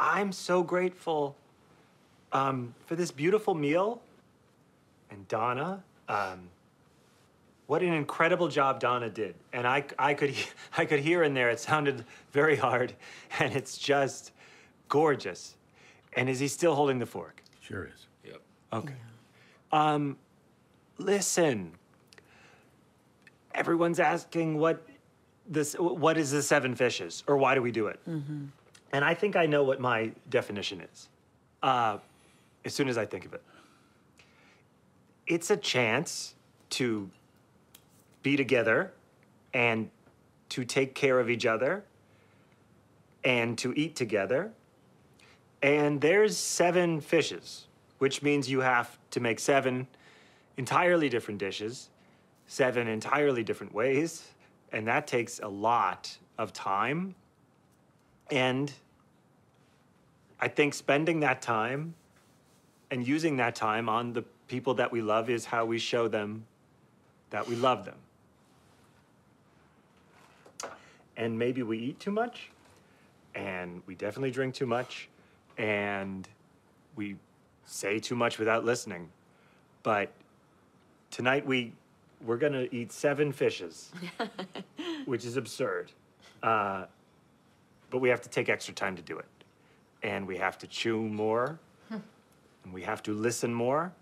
I'm so grateful um, for this beautiful meal. And Donna, um, what an incredible job Donna did. And I, I, could, I could hear in there, it sounded very hard, and it's just gorgeous. And is he still holding the fork? Sure is. Yep. Okay. Um, listen. Everyone's asking what this what is the seven fishes or why do we do it? And I think I know what my definition is. Uh, as soon as I think of it, it's a chance to be together and to take care of each other and to eat together and there's seven fishes, which means you have to make seven entirely different dishes, seven entirely different ways, and that takes a lot of time. And I think spending that time and using that time on the people that we love is how we show them that we love them. And maybe we eat too much, and we definitely drink too much, and we say too much without listening. But tonight we we're gonna eat seven fishes, which is absurd. Uh, but we have to take extra time to do it, and we have to chew more, hmm. and we have to listen more,